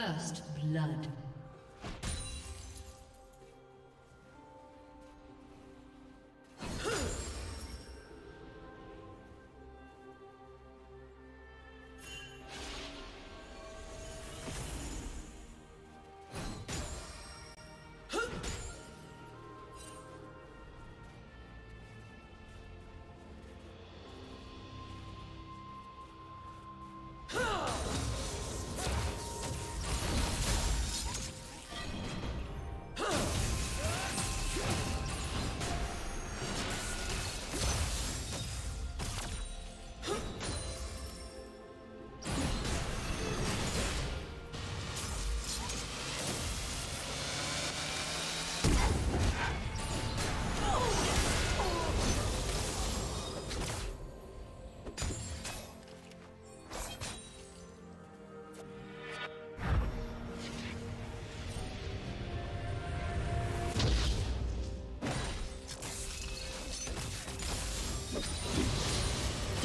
First blood.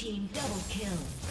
Team double kill.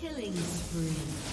Killing spree.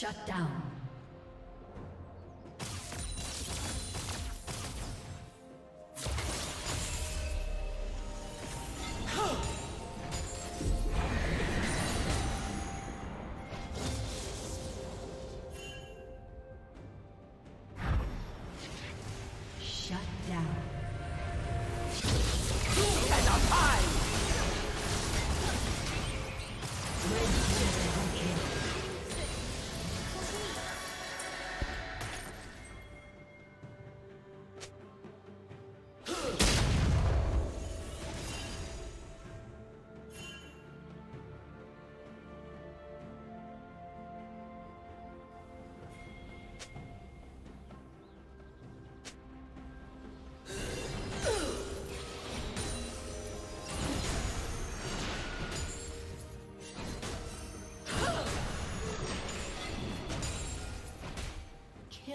Shut down.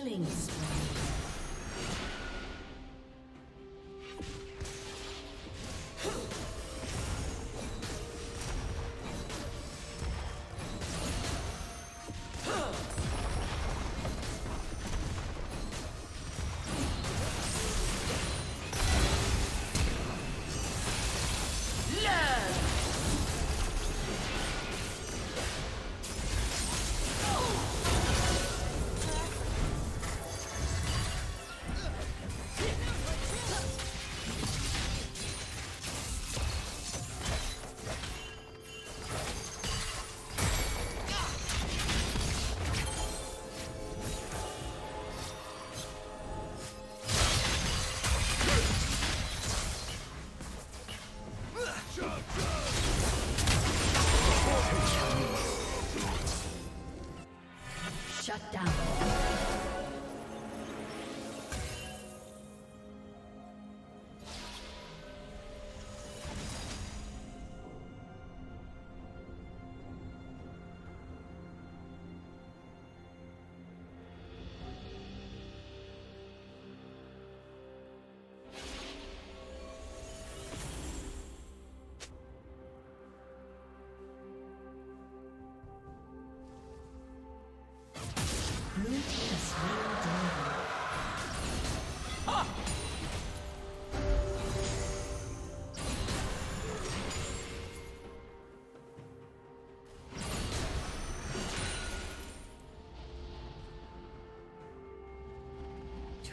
Killing spree.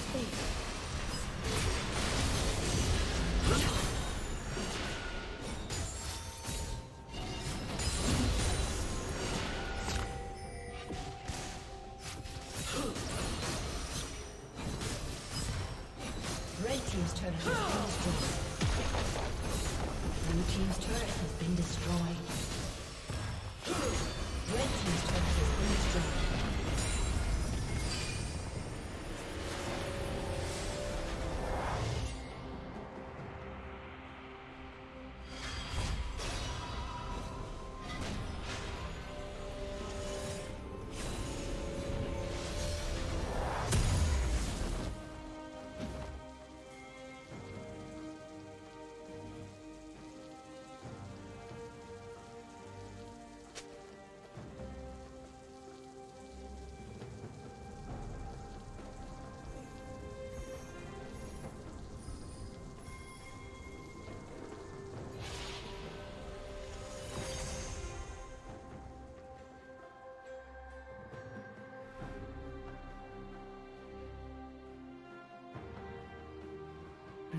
Conviction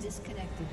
Disconnected.